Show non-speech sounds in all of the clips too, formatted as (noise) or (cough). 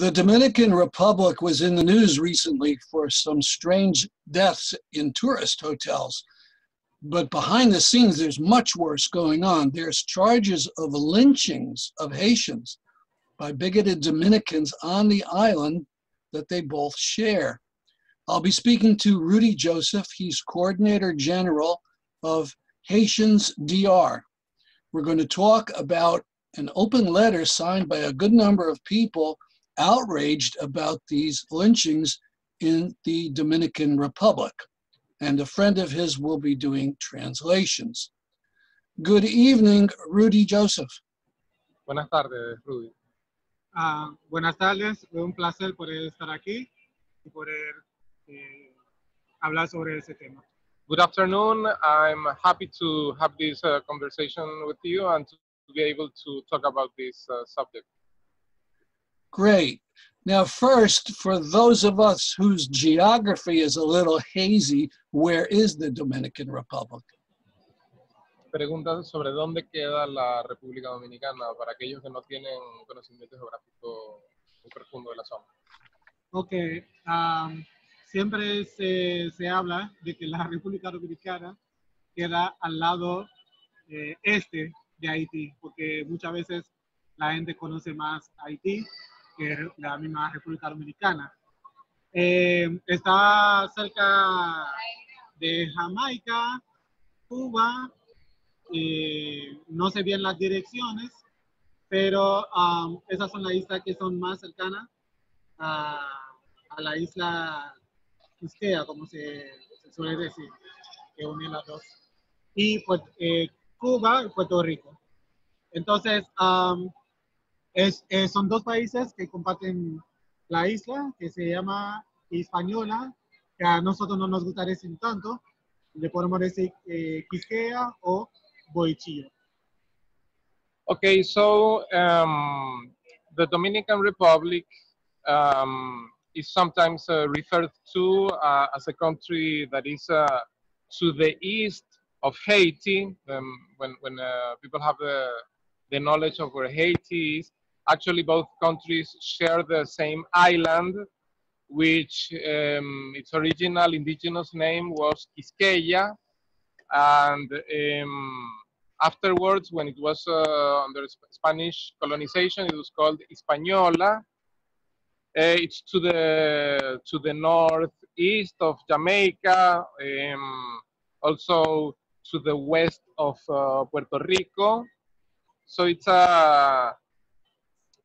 The Dominican Republic was in the news recently for some strange deaths in tourist hotels. But behind the scenes, there's much worse going on. There's charges of lynchings of Haitians by bigoted Dominicans on the island that they both share. I'll be speaking to Roudy Joseph. He's Coordinator General of Haitians DR. We're going to talk about an open letter signed by a good number of people outraged about these lynchings in the Dominican Republic and a friend of his will be doing translations. Good evening, Roudy Joseph. Buenas tardes, Roudy. Uh, buenas tardes, es un placer poder estar aquí y poder eh, hablar sobre ese tema. Good afternoon. I'm happy to have this uh, conversation with you and to be able to talk about this uh, subject. Great. Now, first, for those of us whose geography is a little hazy, where is the Dominican Republic? Pregunta sobre dónde queda la República Dominicana para aquellos que no tienen conocimiento geográfico muy profundo de la zona. Ok, um, siempre se, se, habla de que la República Dominicana queda al lado eh, este de Haití, porque muchas veces la gente conoce más Haití que la misma República Dominicana. Eh, está cerca de Jamaica, Cuba, eh, no sé bien las direcciones, pero um, esas son las islas que son más cercanas a, a la isla Quisquea, como se, se, suele decir, que une las dos, y pues, eh, Cuba y Puerto Rico. Entonces, um, es, eh, son dos países que comparten la isla, que se llama Hispaniola, que a nosotros no nos gusta decir tanto, le podemos decir eh, Quisqueya o Boichillo. Okay, so um, the Dominican Republic um, is sometimes uh, referred to uh, as a country that is uh, to the east of Haiti. Um, when when uh, people have the, the knowledge of where Haiti is, actually both countries share the same island, which um, its original indigenous name was Quisqueya. And um, afterwards, when it was uh, under Spanish colonization, it was called Hispaniola. Uh, it's to the to the northeast of Jamaica, um, also to the west of uh, Puerto Rico. So it's a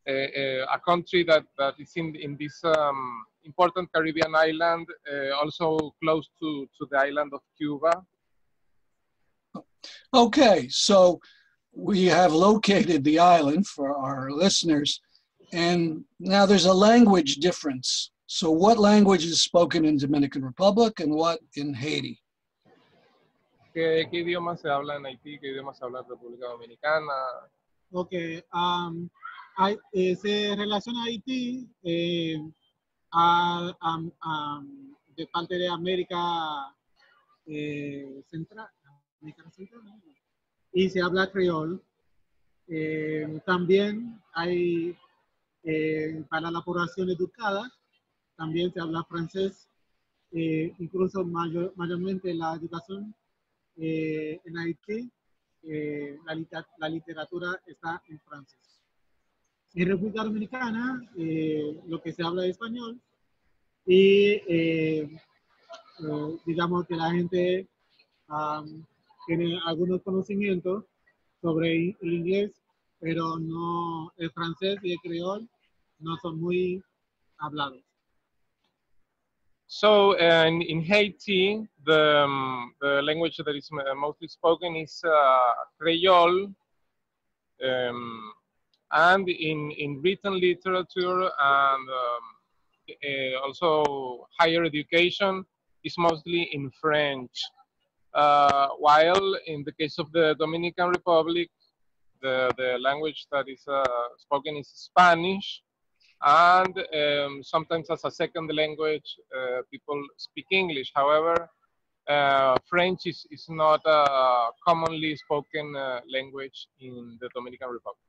a, a country that, that is in, in this um, important Caribbean island, uh, also close to, to the island of Cuba. Okay, so we have located the island for our listeners, and now there's a language difference. So, what language is spoken in Dominican Republic and what in Haiti? ¿Qué, qué idioma se habla en Haití? ¿Qué idioma se habla en República Dominicana? Okay, um, eh, se relaciona Haití eh, a, a, a, de parte de América eh, Central, Central y se habla creol. También hay, para la población educada, también se habla francés, incluso mayor, mayormente la educación en Haití, la literatura está en francés. En República Dominicana, eh, lo que se habla es español y eh, eh, digamos que la gente um, tiene algunos conocimientos sobre el inglés, pero no el francés y el creol no son muy hablados. So in, in Haiti, the, um, the language that is mostly spoken is uh, Creole. Um, and in, in written literature and um, uh, also higher education is mostly in French. Uh, while in the case of the Dominican Republic, the, the language that is uh, spoken is Spanish, and um, sometimes as a second language, uh, people speak English. However, uh, French is, is not a commonly spoken uh, language in the Dominican Republic.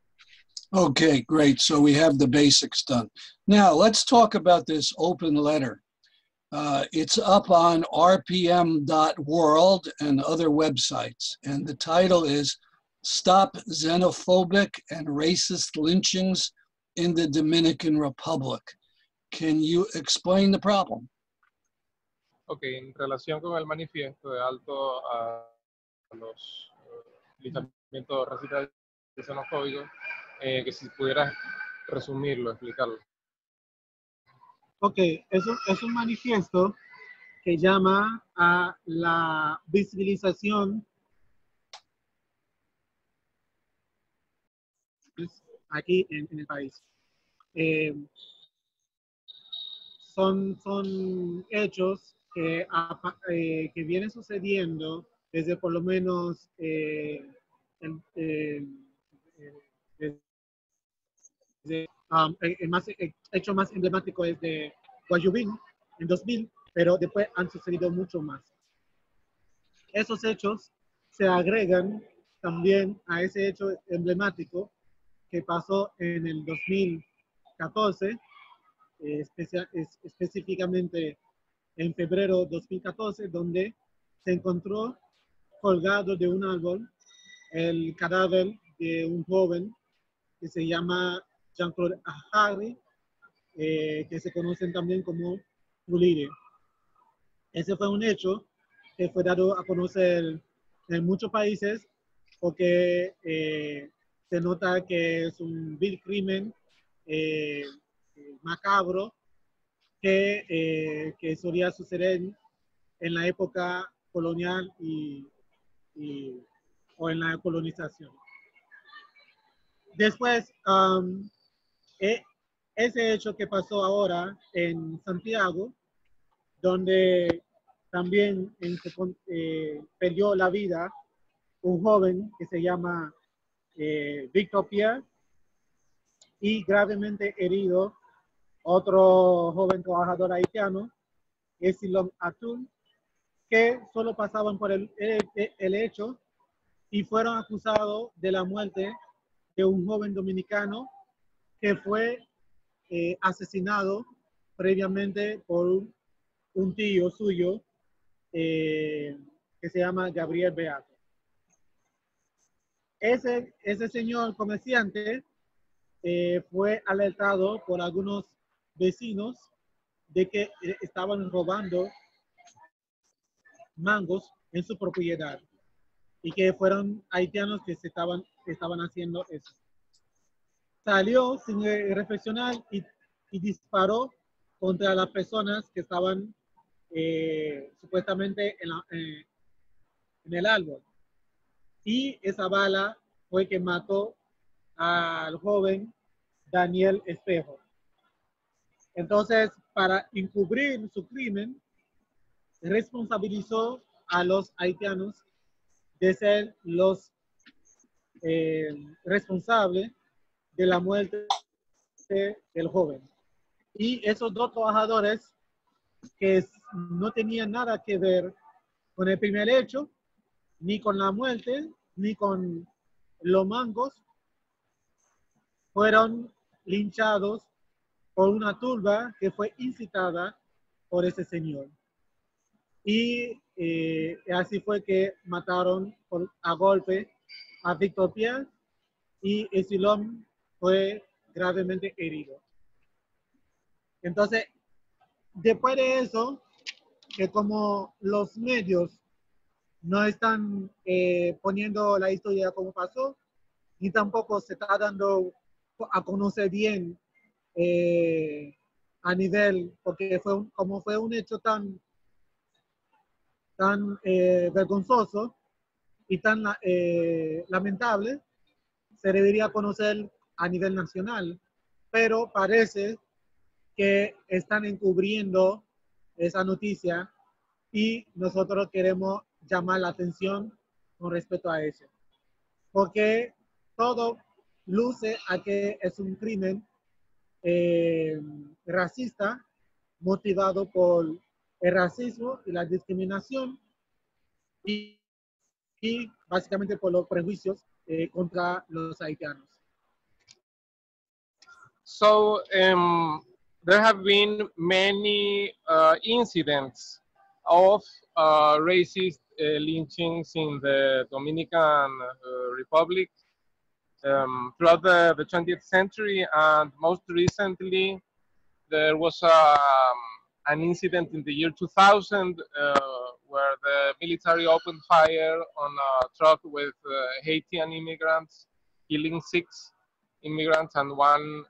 Okay, great. So we have the basics done. Now let's talk about this open letter. Uh, it's up on rpm.world and other websites. And the title is Stop Xenophobic and Racist Lynchings in the Dominican Republic. Can you explain the problem? Ok, en relación con el manifiesto de alto a los uh, linchamientos racistas y xenofóbicos, eh, que si pudiera resumirlo, explicarlo. Ok, es un, es un manifiesto que llama a la visibilización aquí en, en el país. Eh, son, son hechos que, eh, que vienen sucediendo desde por lo menos eh, um, el, más, el hecho más emblemático es de Guayubín en 2000, pero después han sucedido mucho más. Esos hechos se agregan también a ese hecho emblemático que pasó en el 2014, eh, específicamente en febrero 2014, donde se encontró colgado de un árbol el cadáver de un joven que se llama Jean-Claude Harry, eh, que se conocen también como Pulire. Ese fue un hecho que fue dado a conocer en muchos países porque eh, se nota que es un vil crimen eh, macabro que, que, solía suceder en la época colonial y, o en la colonización. Después, um, e, ese hecho que pasó ahora en Santiago, donde también eh, perdió la vida un joven que se llama eh, Víctor Pierre y gravemente herido otro joven trabajador haitiano, Esilon Atul, que solo pasaban por el, el hecho y fueron acusados de la muerte de un joven dominicano que fue eh, asesinado previamente por un, tío suyo eh, que se llama Gabriel Beato. Ese, ese señor comerciante eh, fue alertado por algunos vecinos de que estaban robando mangos en su propiedad y que fueron haitianos que se estaban, estaban haciendo eso salió sin reflexionar y, disparó contra las personas que estaban eh, supuestamente en, eh, en, el árbol. Y esa bala fue que mató al joven Daniel Espejo. Entonces, para encubrir su crimen, responsabilizó a los haitianos de ser los eh, responsables de la muerte del joven. Y esos dos trabajadores que no tenían nada que ver con el primer hecho, ni con la muerte, ni con los mangos, fueron linchados por una turba que fue incitada por ese señor. Y eh, así fue que mataron a golpe a Víctor Pierre y Esilom fue gravemente herido. Entonces, después de eso, que como los medios no están eh, poniendo la historia como pasó, ni tampoco se está dando a conocer bien eh, a nivel, porque fue como fue un hecho tan, tan eh, vergonzoso y tan lamentable, se debería conocer a nivel nacional, pero parece que están encubriendo esa noticia y nosotros queremos llamar la atención con respecto a eso. Porque todo luce a que es un crimen eh, racista motivado por el racismo y la discriminación y, básicamente por los prejuicios eh, contra los haitianos. So um, there have been many uh, incidents of uh, racist uh, lynchings in the Dominican uh, Republic um, throughout the, the 20th century, and most recently there was um, an incident in the year 2000 uh, where the military opened fire on a truck with uh, Haitian immigrants, killing six immigrants and one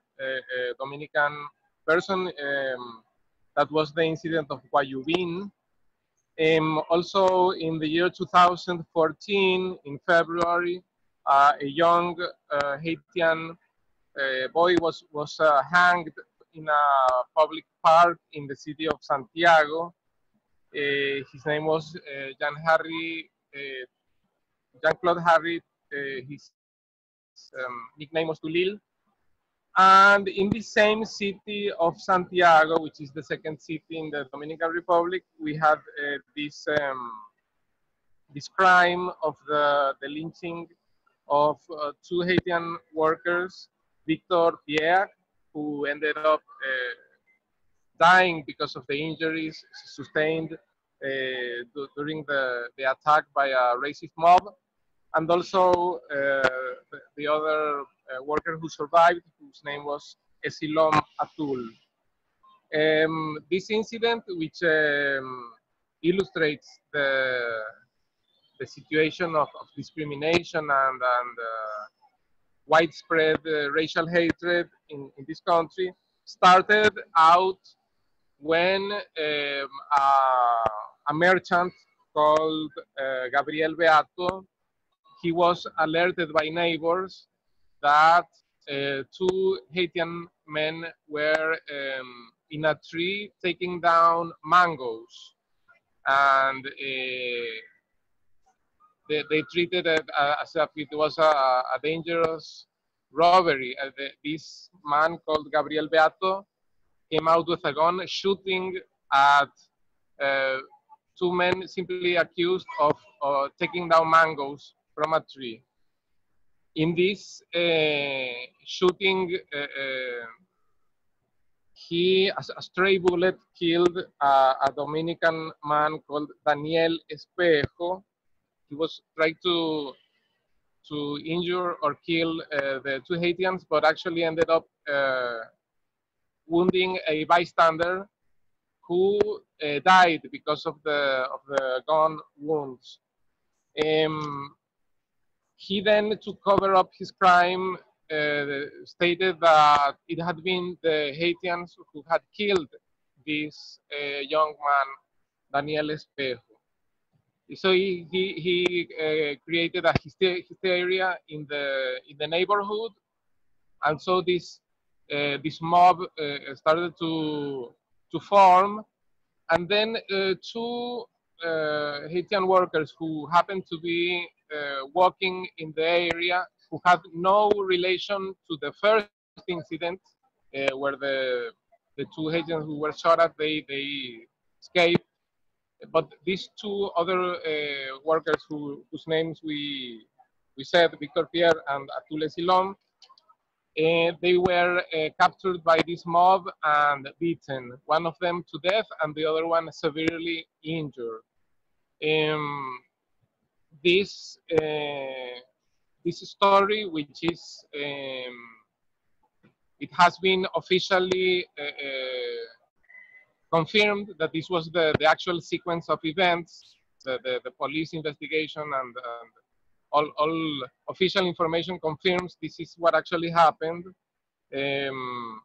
Dominican person. Um, that was the incident of Guayubin. Um, also, in the year 2014, in February, uh, a young uh, Haitian uh, boy was was uh, hanged in a public park in the city of Santiago. His name was Jean Harry, Jean Claude Harry. his um, nickname was Tulile. And in the same city of Santiago, which is the second city in the Dominican Republic, we had uh, this um, this crime of the, the lynching of uh, two Haitian workers, Victor Pierre, who ended up uh, dying because of the injuries sustained uh, during the, the attack by a racist mob, and also uh, the other uh, worker who survived, whose name was Esilom Atul. Um, this incident, which um, illustrates the, the situation of, of discrimination and, and uh, widespread uh, racial hatred in, in this country, started out when um, a merchant called uh, Gabriel Beato, he was alerted by neighbors that uh, two Haitian men were um, in a tree taking down mangoes. And uh, they, they, treated it uh, as if it was a, a dangerous robbery. Uh, the, this man called Gabriel Beato came out with a gun shooting at uh, two men simply accused of taking down mangoes from a tree in this uh, shooting, uh, uh, he, a, a, stray bullet killed a, a, Dominican man called Daniel Espejo. He was trying to to injure or kill the two Haitians, but actually ended up wounding a bystander who uh, died because of the of the gun wounds. Um, he then, to cover up his crime, uh, stated that it had been the Haitians who had killed this uh, young man, Daniel Espejo. So he, he, he uh, created a hysteria in the, in the neighborhood. And so this, uh, this mob uh, started to, to form. And then uh, two Haitian workers who happened to be walking in the area who had no relation to the first incident uh, where the the two Haitians who were shot at they they escaped. But these two other uh, workers who, whose names we we said Victor Pierre and Atule Silom uh, they were uh, captured by this mob and beaten one of them to death and the other one severely injured. Um, this uh, this story, which is um, it has been officially uh, uh, confirmed that this was the, the actual sequence of events, the, the, the police investigation and, and, all, all official information confirms this is what actually happened. Um,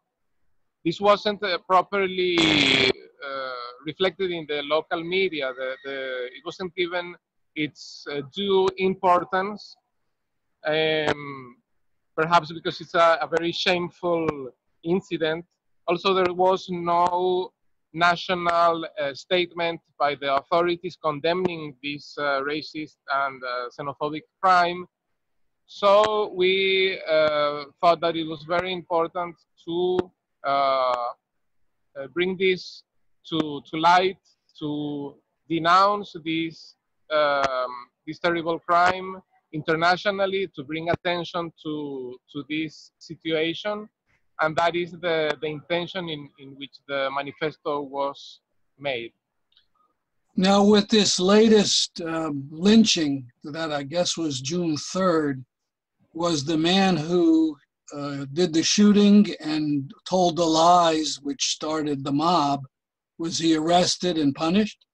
this wasn't uh, properly uh, reflected in the local media. The, the, it wasn't given its uh, due importance, um, perhaps because it's a, a, very shameful incident. Also, there was no national uh, statement by the authorities condemning this uh, racist and uh, xenophobic crime. So we uh, thought that it was very important to uh, bring this to, to light, to denounce this um, this terrible crime internationally to bring attention to, to this situation and that is the, the intention in, in which the manifesto was made. Now, with this latest um, lynching that I guess was June 3rd, was the man who uh, did the shooting and told the lies which started the mob, was he arrested and punished?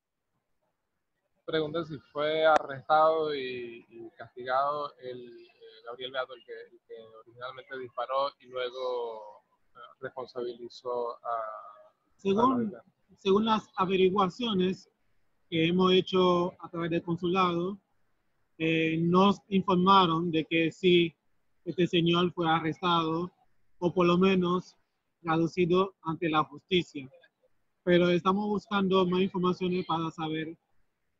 Pregunta si fue arrestado y, y castigado el eh, Gabriel Beato, el que, el que, originalmente disparó y luego uh, responsabilizó a. Según, a según las averiguaciones que hemos hecho a través del consulado, eh, nos informaron de que sí, este señor fue arrestado o por lo menos traducido ante la justicia. Pero estamos buscando más informaciones para saber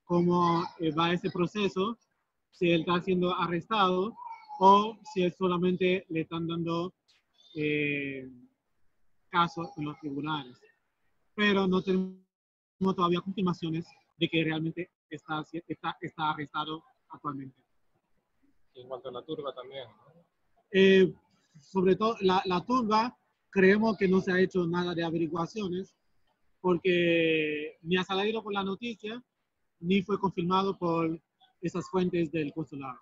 cómo eh, va ese proceso, si él está siendo arrestado o si es solamente le están dando eh, caso en los tribunales. Pero no tenemos todavía confirmaciones de que realmente está, está, está arrestado actualmente. Y en cuanto a la turba también. Eh, sobre todo la, la turba, creemos que no se ha hecho nada de averiguaciones porque ni ha salido por la noticia ni fue confirmado por esas fuentes del consulado.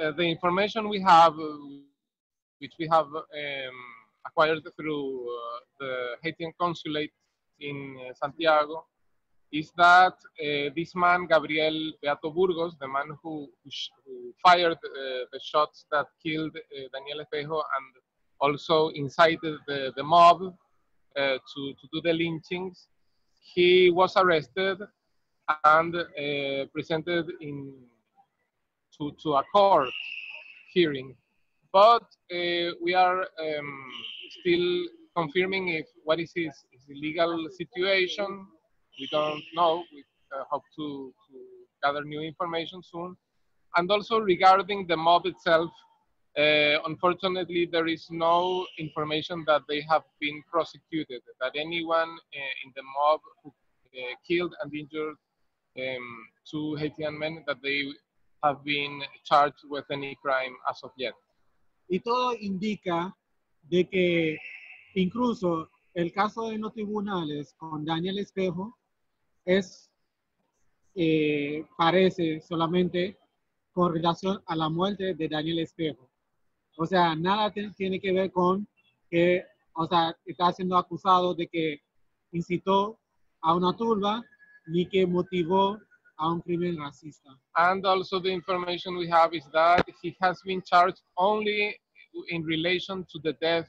Uh, the information we have, uh, which we have um, acquired through uh, the Haitian consulate in uh, Santiago, is that uh, this man, Gabriel Beato Burgos, the man who, who, who fired uh, the shots that killed Daniel Espejo and also incited the, the mob to, to do the lynchings, he was arrested and uh, presented in to, to a court hearing. But uh, we are um, still confirming if what is his, his legal situation. We don't know. We uh, hope to, to gather new information soon. And also regarding the mob itself, uh, unfortunately, there is no information that they have been prosecuted, that anyone uh, in the mob who uh, killed and injured um, two Haitian men, that they have been charged with any crime as of yet. Y todo indica de que incluso el caso de los tribunales con Daniel Espejo es, eh, parece solamente con relación a la muerte de Daniel Espejo. O sea, nada tiene que ver con que, o sea, está siendo acusado de que incitó a una turba ni que motivó a un crimen racista. And also the information we have is that he has been charged only in relation to the death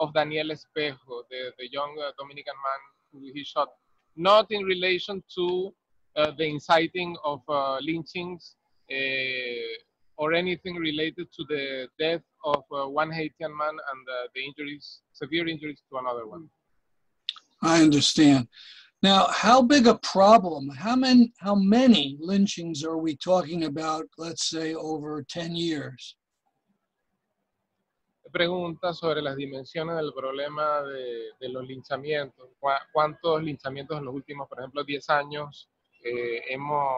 of Daniel Espejo, the, the young uh, Dominican man who he shot, not in relation to uh, the inciting of uh, lynchings uh, or anything related to the death of uh, one Haitian man and uh, the injuries, severe injuries to another one. I understand. Now, how big a problem, how many, how many lynchings are we talking about, let's say, over 10 years? Pregunta sobre las dimensiones del problema de, de los linchamientos. ¿Cuántos linchamientos en los últimos, por ejemplo, 10 años eh, hemos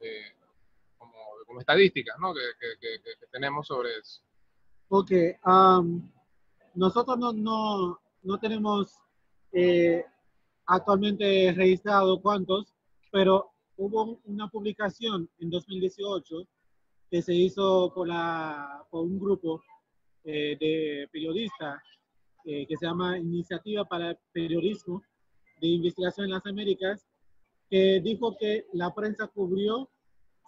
eh, como estadísticas ¿no? que, que, que, que, tenemos sobre eso. Ok, um, nosotros no, no, no tenemos eh, actualmente registrado cuántos, pero hubo una publicación en 2018 que se hizo por, la, por un grupo eh, de periodistas eh, que se llama Iniciativa para el Periodismo de Investigación en las Américas, que dijo que la prensa cubrió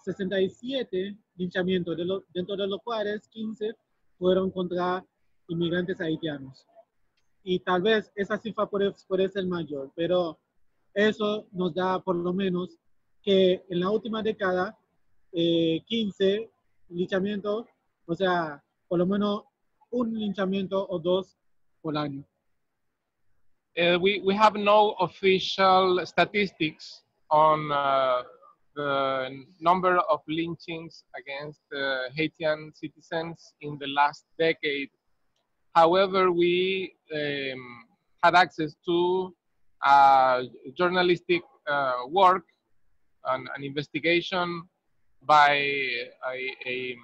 67 linchamientos, de dentro de los cuales 15 fueron contra inmigrantes haitianos. Y tal vez esa cifra puede, puede ser mayor, pero eso nos da por lo menos que en la última década, eh, 15 linchamientos, o sea, por lo menos un linchamiento o dos por año. Uh, we, we have no official statistics on uh, the number of lynchings against uh, Haitian citizens in the last decade. However, we um, had access to uh, journalistic uh, work and an investigation by a, a,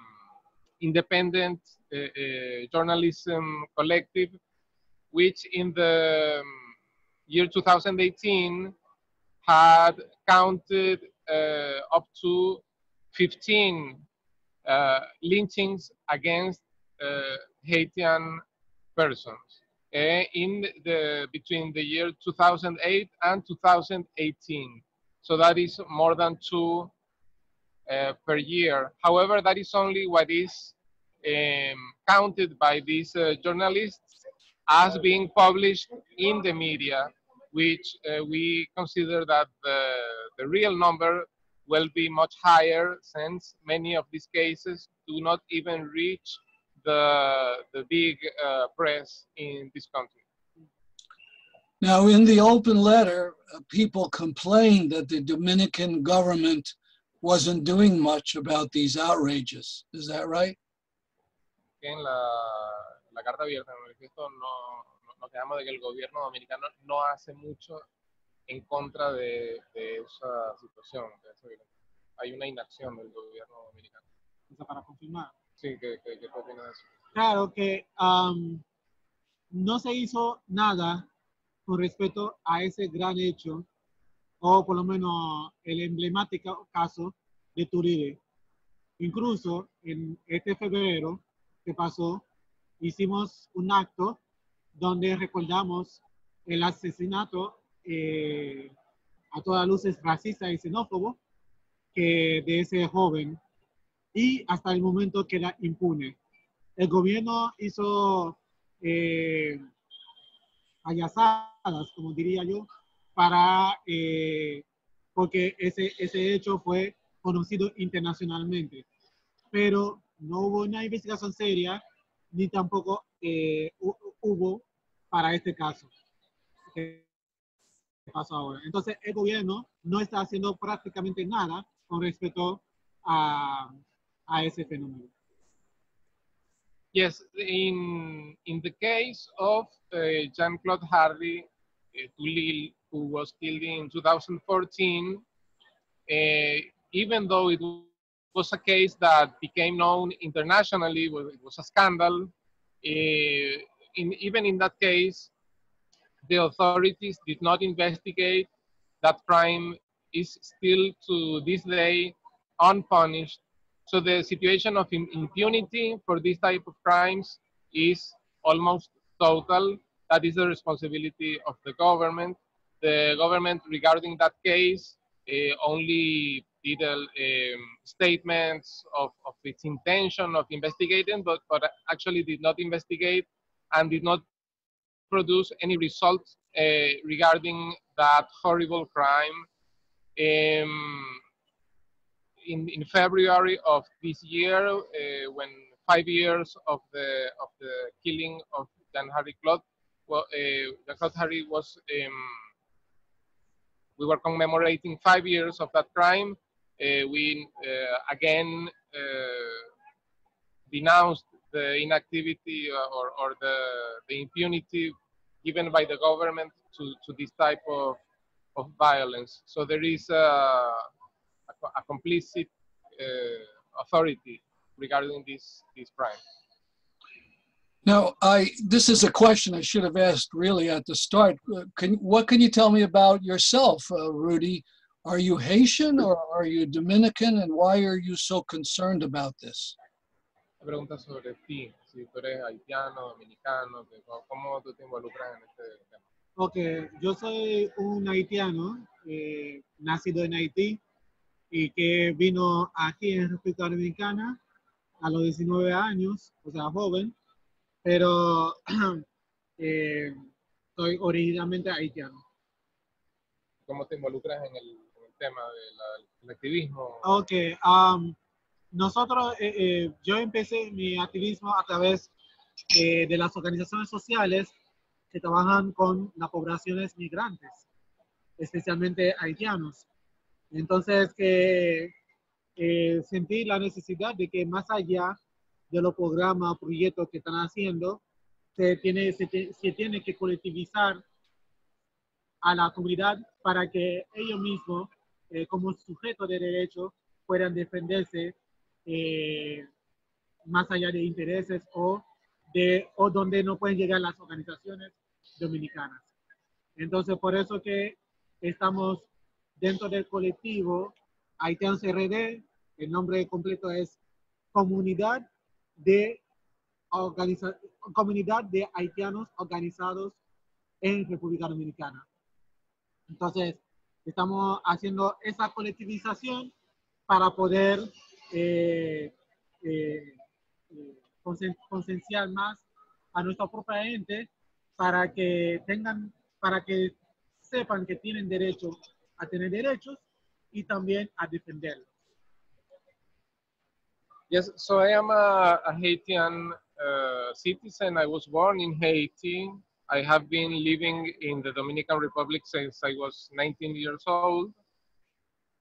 independent uh, uh, journalism collective, which in the um, year 2018 had counted up to 15 uh, lynchings against uh, Haitian persons uh, in the between the year 2008 and 2018. So that is more than two uh, per year. However, that is only what is um, counted by these uh, journalists as being published in the media, which uh, we consider that the, the real number will be much higher since many of these cases do not even reach the, the big uh, press in this country. Now, in the open letter, uh, people complained that the Dominican government wasn't doing much about these outrages. Is that right? En la, la carta abierta, en el manifiesto, no, no, nos quedamos de que el gobierno dominicano no hace mucho en contra de, de esa situación. De esa violencia. Hay una inacción del gobierno dominicano. Para confirmar. Sí, ¿qué, qué, qué opinas de eso? Claro que um, no se hizo nada con respecto a ese gran hecho, o por lo menos el emblemático caso de Turide. Incluso en este febrero que pasó, hicimos un acto donde recordamos el asesinato eh, a todas luces racista y xenófobo que de ese joven y hasta el momento queda impune. El gobierno hizo eh, payasadas, como diría yo, para, eh, porque ese, ese hecho fue conocido internacionalmente. Pero no hubo una investigación seria, ni tampoco eh, hubo para este caso. ¿Qué pasó ahora? Entonces, el gobierno no está haciendo prácticamente nada con respecto a, a ese fenómeno. Yes, in, in the case of uh, Jean-Claude Hardy uh, who was killed in 2014, uh, even though it was a case that became known internationally, it was a scandal, in, even in that case, the authorities did not investigate. That crime is still to this day unpunished so the situation of impunity for this type of crimes is almost total. That is the responsibility of the government. The government regarding that case uh, only did um, statements of, of its intention of investigating, but, but actually did not investigate and did not produce any results uh, regarding that horrible crime. Um, in, in February of this year, uh, when five years of the of the killing of Jean Harry well, uh, Jean Claude Harry was um, we were commemorating five years of that crime. Uh, we uh, again uh, denounced the inactivity or, or the, the impunity given by the government to, to this type of, of violence. So there is a, a complicit uh, authority regarding this this crime. Now, I this is a question I should have asked really at the start. Uh, can what can you tell me about yourself, uh, Roudy? Are you Haitian or are you Dominican, and why are you so concerned about this? Pregunta sobre ti, si tú eres haitiano, dominicano, cómo tú te involucras en este tema. Ok, yo soy un haitiano, eh, nacido en Haití, y que vino aquí en República Dominicana a los 19 años, o sea, joven, pero (clears throat) eh, soy originalmente haitiano. ¿Cómo te involucras en el, en el tema del activismo? Ok, um, nosotros, eh, eh, yo empecé mi activismo a través eh, de las organizaciones sociales que trabajan con las poblaciones migrantes, especialmente haitianos. Entonces, que sentí la necesidad de que más allá de los programas, proyectos que están haciendo, se tiene, se, tiene que colectivizar a la comunidad para que ellos mismos, como sujetos de derecho, puedan defenderse eh, más allá de intereses o, de, o donde no pueden llegar las organizaciones dominicanas. Entonces, por eso que estamos dentro del colectivo Haitianos RD, el nombre completo es Comunidad de, Organiza Comunidad de Haitianos Organizados en República Dominicana. Entonces, estamos haciendo esa colectivización para poder eh, eh, concienciar más a nuestra propia gente para que tengan, para que sepan que tienen derecho a tener derechos y también a defenderlos. Yes, so I am a, a Haitian uh, citizen. I was born in Haiti. I have been living in the Dominican Republic since I was 19 years old.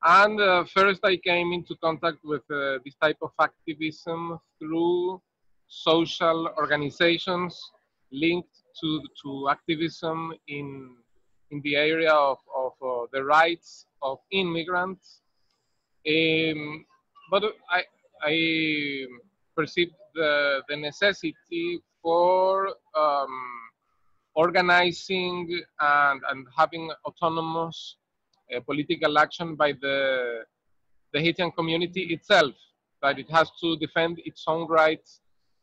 And uh, first I came into contact with uh, this type of activism through social organizations linked to, to activism in, in the area of, of uh, the rights of immigrants. Um, but I, I perceived the, the necessity for um, organizing and, and having autonomous political action by the, the Haitian community itself, that it has to defend its own rights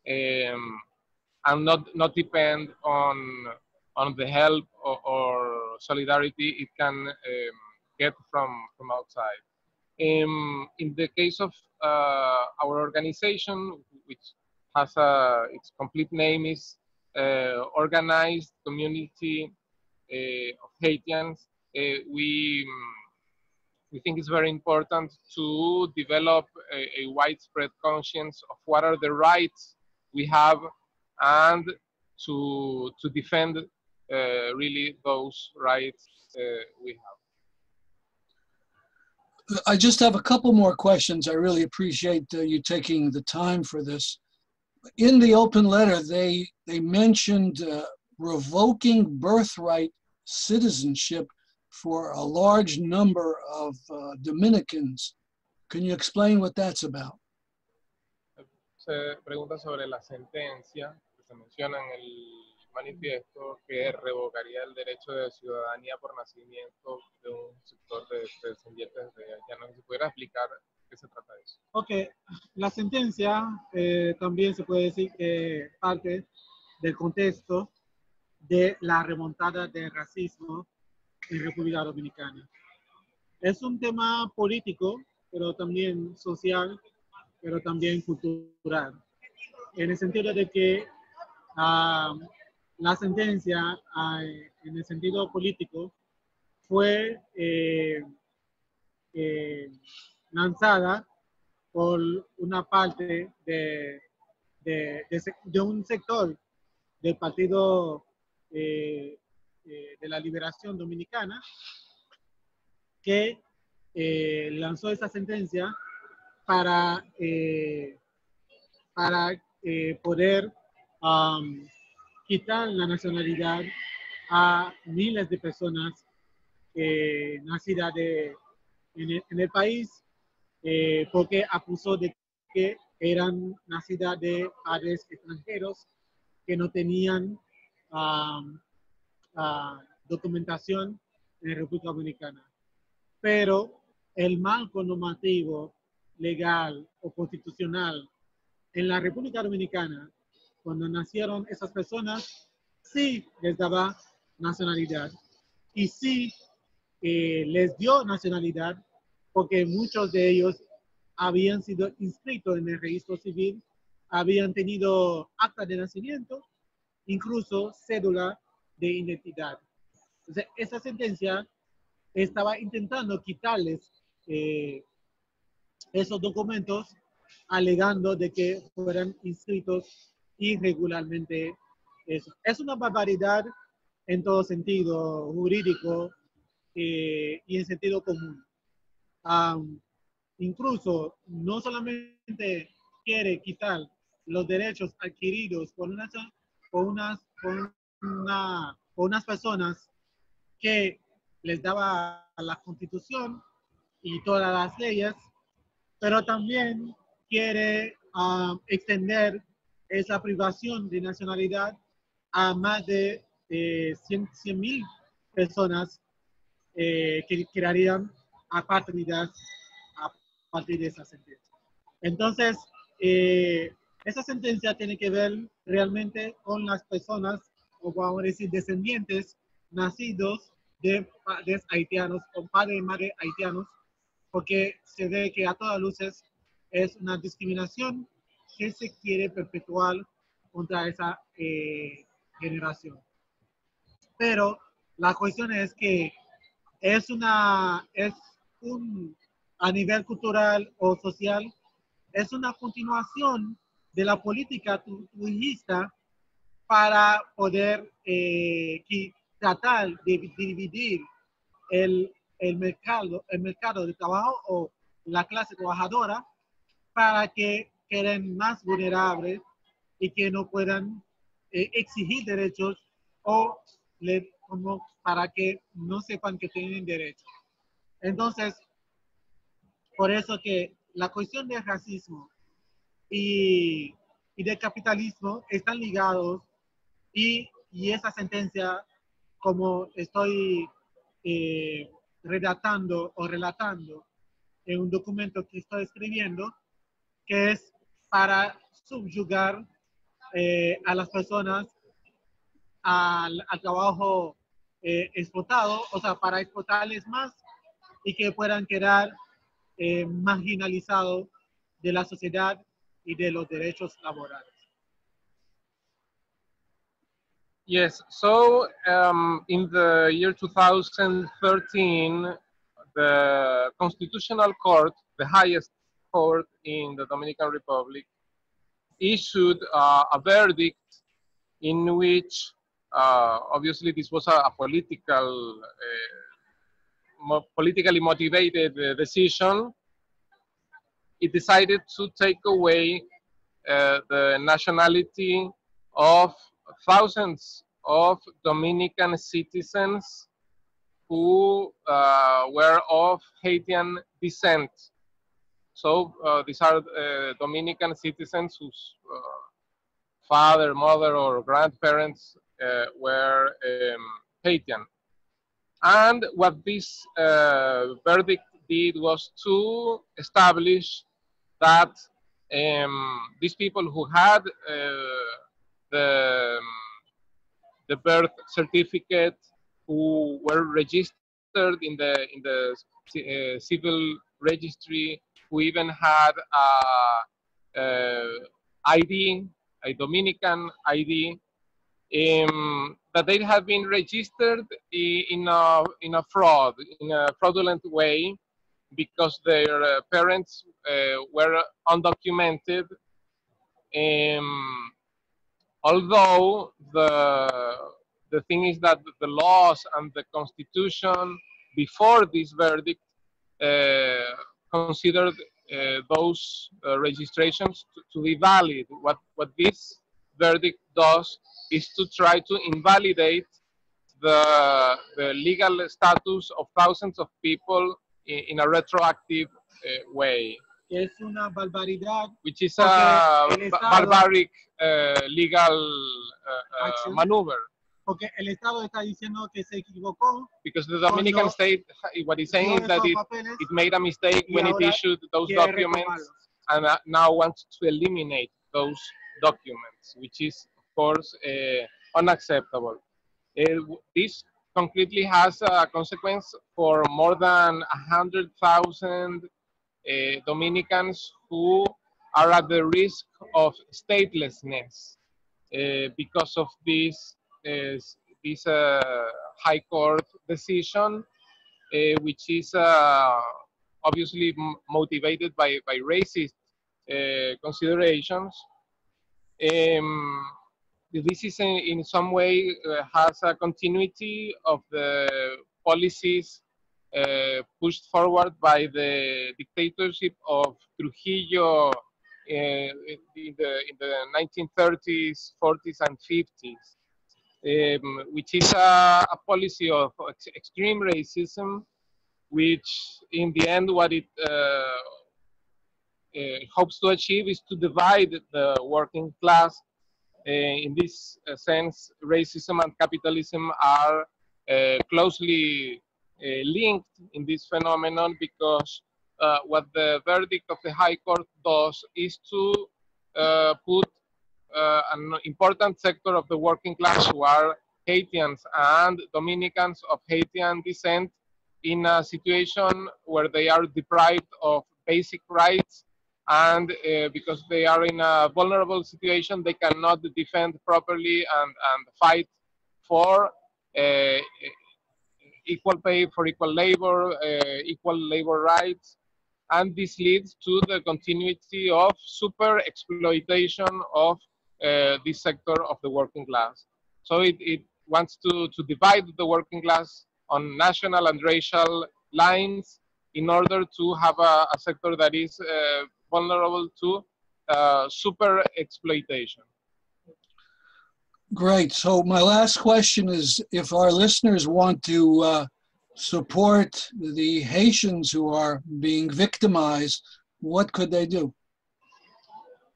um, and not, not depend on, on the help or, or solidarity it can um, get from, from outside. Um, in the case of uh, our organization, which has a, its complete name is uh, Organized Community uh, of Haitians, we, we think it's very important to develop a, a widespread conscience of what are the rights we have and to, to defend uh, really those rights uh, we have. I just have a couple more questions. I really appreciate uh, you taking the time for this. In the open letter, they they mentioned uh, revoking birthright citizenship for a large number of uh, Dominicans. Can you explain what that's about? Se pregunta sobre la sentencia que se menciona en el manifiesto que revocaría el derecho de ciudadanía por nacimiento de un sector de, de descendientes de haitianos. ¿Se pudiera explicar qué se trata de eso? Ok, la sentencia eh, también se puede decir que parte del contexto de la remontada del racismo en República Dominicana. Es un tema político, pero también social, pero también cultural, en el sentido de que uh, la sentencia uh, en el sentido político fue eh, eh, lanzada por una parte de, de, de, un sector del Partido eh, de la Liberación Dominicana que eh, lanzó esa sentencia para, eh, para eh, poder um, quitar la nacionalidad a miles de personas nacidas de, en, el, país porque acusó de que eran nacidas de padres extranjeros que no tenían um, uh, documentación en República Dominicana. Pero el marco normativo legal o constitucional en la República Dominicana, cuando nacieron esas personas, sí les daba nacionalidad y sí eh, les dio nacionalidad porque muchos de ellos habían sido inscritos en el registro civil, habían tenido acta de nacimiento, incluso cédula de identidad. Entonces, esa sentencia estaba intentando quitarles eh, esos documentos alegando de que fueran inscritos irregularmente. Eso. Es una barbaridad en todo sentido jurídico eh, y en sentido común. Incluso no solamente quiere quitar los derechos adquiridos por unas, por unas, por una, por unas personas que les daba la constitución y todas las leyes, pero también quiere um, extender esa privación de nacionalidad a más de eh, 100 mil personas eh, que crearían apátridas a partir de esa sentencia. Entonces, eh, esa sentencia tiene que ver realmente con las personas, o vamos a decir, descendientes nacidos de padres haitianos, con padres y madres haitianos, porque se ve que a todas luces es una discriminación que se quiere perpetuar contra esa eh, generación. Pero la cuestión es que es una, es un, a nivel cultural o social, es una continuación de la política turista para poder eh, tratar de dividir el, el, mercado, el mercado de trabajo o la clase trabajadora para que queden más vulnerables y que no puedan eh, exigir derechos o le, como para que no sepan que tienen derechos. Entonces, por eso que la cuestión del racismo y, y del capitalismo están ligados y, y esa sentencia, como estoy eh, redactando o relatando en un documento que estoy escribiendo, que es para subyugar eh, a las personas al, trabajo eh, explotado, o sea, para explotarles más y que puedan quedar eh, marginalizados de la sociedad y de los derechos laborales. Yes, so um, in the year 2013, the Constitutional Court, the highest court in the Dominican Republic, issued uh, a verdict in which uh, obviously this was a, a political, uh, mo politically motivated uh, decision. It decided to take away uh, the nationality of thousands of Dominican citizens who uh, were of Haitian descent. So uh, these are uh, Dominican citizens whose uh, father, mother, or grandparents uh, were um, Haitian. And what this uh, verdict did was to establish that um, these people who had the, um, the birth certificate, who were registered in the in the uh, civil registry who even had a, a ID, a Dominican ID, um, that they had been registered in a, in a fraud, in a fraudulent way, because their uh, parents uh, were undocumented. Um, although the, the thing is that the laws and the constitution before this verdict uh, considered uh, those uh, registrations to, to, be valid. What, what this verdict does is to try to invalidate the, the legal status of thousands of people in, in a retroactive uh, Es una barbaridad. Which is a barbaric uh, legal uh, maneuver. porque el Estado está diciendo que se equivocó. Because the Dominican state, what he's saying is that it, it made a mistake when it issued those documents and uh, now wants to eliminate those documents, which is, of course, uh, unacceptable. Uh, this concretely has a consequence for more than 100,000 uh, Dominicans who are at the risk of statelessness uh, because of this is this uh, high court decision, uh, which is uh, obviously motivated by, by racist considerations. Um, this is in, in some way uh, has a continuity of the policies pushed forward by the dictatorship of Trujillo uh, in, the, in the 1930s, 40s, and 50s um, which is a, a, policy of extreme racism, which in the end what it uh, hopes to achieve is to divide the working class. in this sense, racism and capitalism are closely linked in this phenomenon because uh, what the verdict of the High Court does is to uh, put uh, an important sector of the working class who are Haitians and Dominicans of Haitian descent in a situation where they are deprived of basic rights and uh, because they are in a vulnerable situation, they cannot defend properly and, and fight for uh, equal pay for equal labor, uh, equal labor rights, and this leads to the continuity of super exploitation of uh, this sector of the working class. So it, it wants to, to divide the working class on national and racial lines in order to have a, a sector that is uh, vulnerable to uh, super exploitation. Great. So my last question is if our listeners want to uh, support the Haitians who are being victimized, what could they do?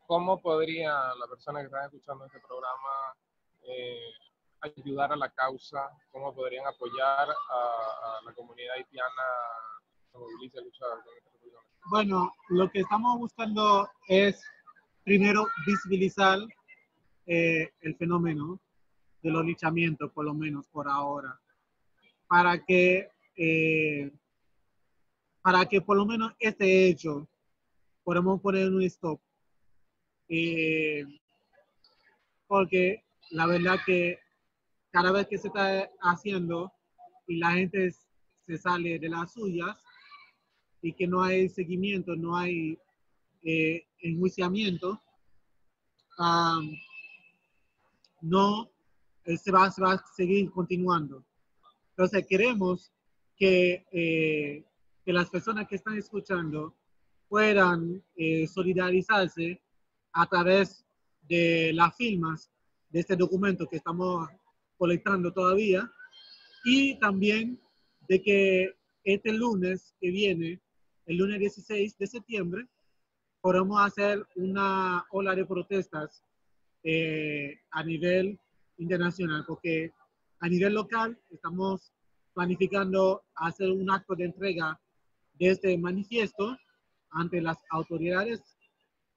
¿Cómo podría la persona que está escuchando este programa eh, ayudar a la causa? ¿Cómo podrían apoyar a, a la comunidad haitiana que moviliza y lucha con este problema? Bueno, lo que estamos buscando es primero visibilizar eh, el fenómeno de los lichamientos, por lo menos por ahora para que, eh, para que por lo menos este hecho podamos poner un stop. Eh, porque la verdad que cada vez que se está haciendo y la gente se sale de las suyas y que no hay seguimiento, no hay enjuiciamiento, no se va, a seguir continuando. Entonces queremos que, eh, que las personas que están escuchando puedan eh, solidarizarse a través de las firmas de este documento que estamos colectando todavía y también de que este lunes que viene, el lunes 16 de septiembre, podamos hacer una ola de protestas eh, a nivel internacional, porque a nivel local, estamos planificando hacer un acto de entrega de este manifiesto ante las autoridades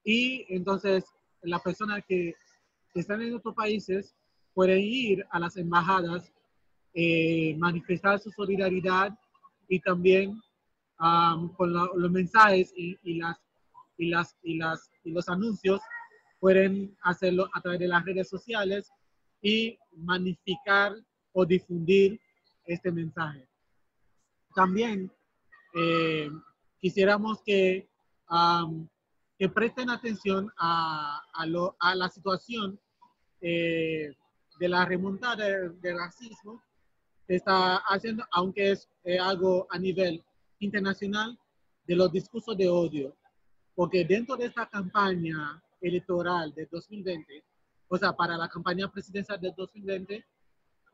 y entonces las personas que, están en otros países pueden ir a las embajadas, eh, manifestar su solidaridad y también con los mensajes y, las, y, las, y, las, y los anuncios pueden hacerlo a través de las redes sociales y magnificar o difundir este mensaje. También eh, quisiéramos que, que presten atención a, a, la situación eh, de la remontada del racismo que está haciendo, aunque es algo a nivel internacional, de los discursos de odio. Porque dentro de esta campaña electoral de 2020, o sea, para la campaña presidencial de 2020,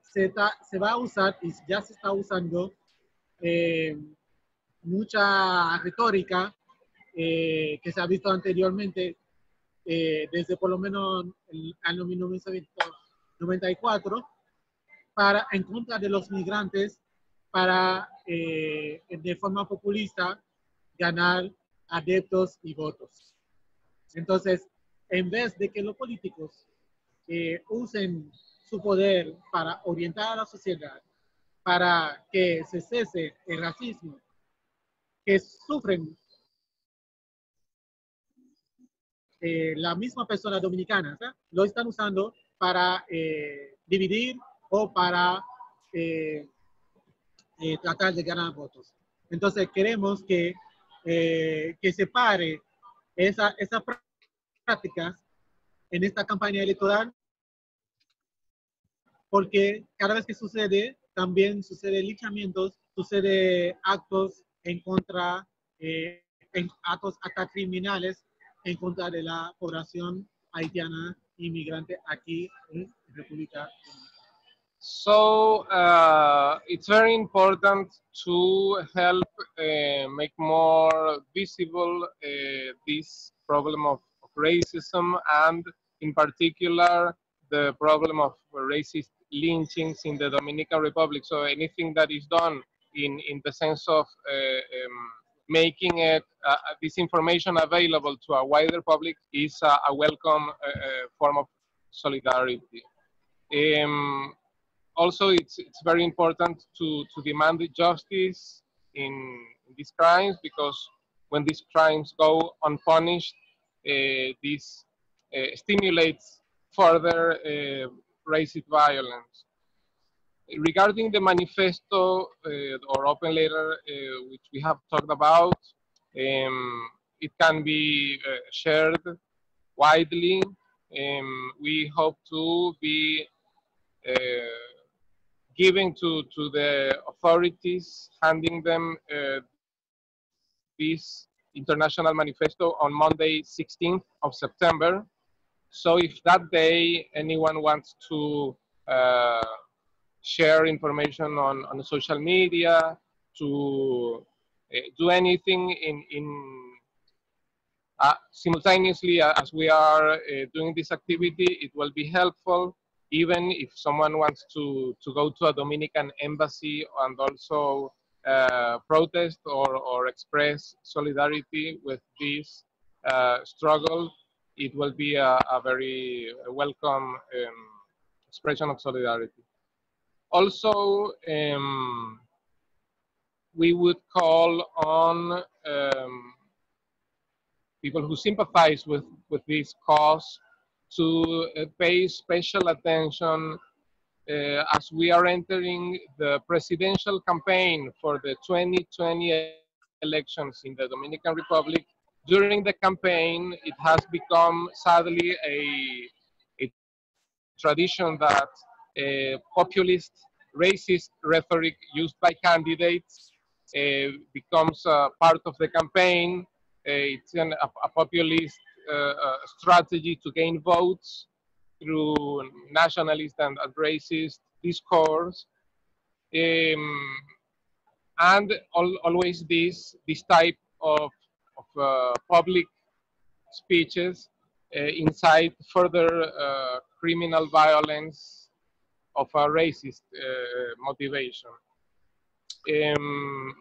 se, se va a usar y ya se está usando eh, mucha retórica eh, que se ha visto anteriormente eh, desde por lo menos el año 1994 para, en contra de los migrantes para de forma populista ganar adeptos y votos. Entonces, en vez de que los políticos usen su poder para orientar a la sociedad, para que se cese el racismo que sufren eh, la misma persona dominicana, lo están usando para eh, dividir o para eh, tratar de ganar votos. Entonces queremos que, que se pare esa, esas prácticas en esta campaña electoral porque cada vez que sucede, también sucede linchamientos, sucede actos en contra, eh, en actos hasta criminales en contra de la población haitiana inmigrante aquí en República. So uh, it's very important to help uh, make more visible uh, this problem of, racism and in particular the problem of racist lynchings in the Dominican Republic. So anything that is done in, in the sense of uh, um, making it uh, this information available to a wider public is a, a welcome uh, form of solidarity. Um, also, it's, it's very important to, to demand justice in, these crimes because when these crimes go unpunished, uh, this uh, stimulates further uh, racist violence. Regarding the manifesto uh, or open letter, uh, which we have talked about, um, it can be uh, shared widely. Um, we hope to be giving to, to the authorities, handing them uh, this international manifesto on Monday, 16th of September. So if that day anyone wants to uh, share information on, on social media, to uh, do anything in, in uh, simultaneously as we are uh, doing this activity, it will be helpful even if someone wants to, to go to a Dominican embassy and also uh, protest or, or express solidarity with this uh, struggle, it will be a, a very welcome um, expression of solidarity. Also, um, we would call on um, people who sympathize with, with this cause to uh, pay special attention uh, as we are entering the presidential campaign for the 2020 elections in the Dominican Republic. During the campaign, it has become sadly a, a tradition that uh, populist, racist rhetoric used by candidates uh, becomes part of the campaign. Uh, it's an, a, populist uh, strategy to gain votes through nationalist and, racist discourse. Um, and al always this, this type of, of uh, public speeches uh, incite further uh, criminal violence of a racist uh, motivation. Um,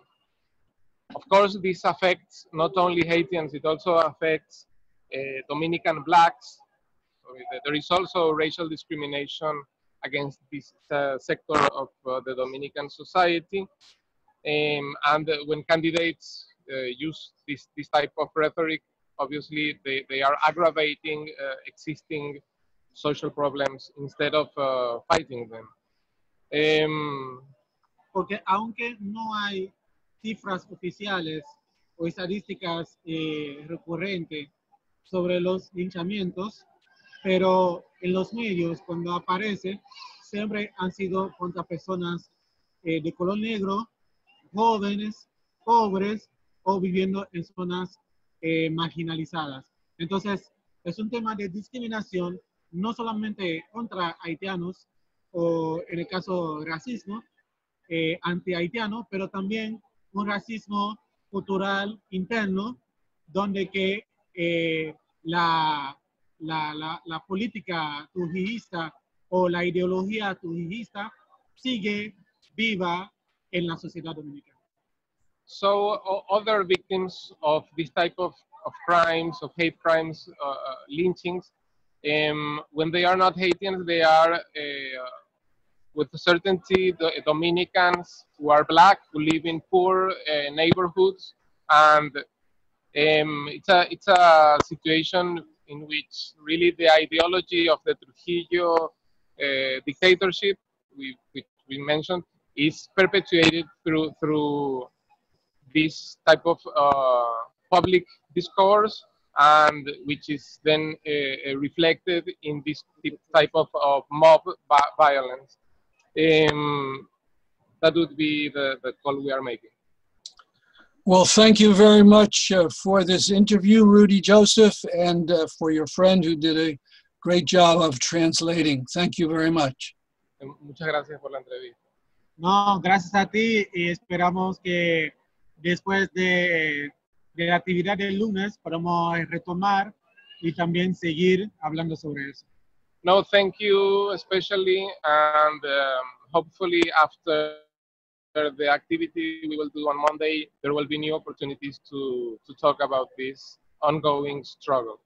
of course, this affects not only Haitians, it also affects uh, Dominican blacks. There is also racial discrimination against this uh, sector of uh, the Dominican society. Um, and when candidates use this, this type of rhetoric, obviously they, they are aggravating existing social problems instead of uh, fighting them. Um, Porque aunque no hay cifras oficiales o estadísticas eh, recurrentes sobre los linchamientos, pero en los medios cuando aparece siempre han sido contra personas eh, de color negro, jóvenes, pobres o viviendo en zonas eh, marginalizadas. Entonces, es un tema de discriminación no solamente contra haitianos o en el caso racismo eh, anti-haitiano, pero también un racismo cultural interno donde que eh, la, la, la, la, política trujillista o la ideología trujillista sigue viva en la sociedad dominicana. So other victims of this type of, of crimes, of hate crimes, uh, uh, lynchings, um, when they are not Haitians, they are uh, with certainty the Dominicans who are black, who live in poor uh, neighborhoods, and um, it's a it's a situation in which really the ideology of the Trujillo uh, dictatorship, we, which we mentioned, is perpetuated through through this type of uh, public discourse, and which is then uh, reflected in this type of, of mob violence. Um, that would be the, the call we are making. Well, thank you very much uh, for this interview, Roudy Joseph, and uh, for your friend who did a great job of translating. Thank you very much. Muchas gracias por la entrevista. No, gracias a ti y esperamos que después de, de la actividad del lunes podamos retomar y también seguir hablando sobre eso. No, thank you especially and um, hopefully after the activity we will do on Monday, there will be new opportunities to, to talk about this ongoing struggle.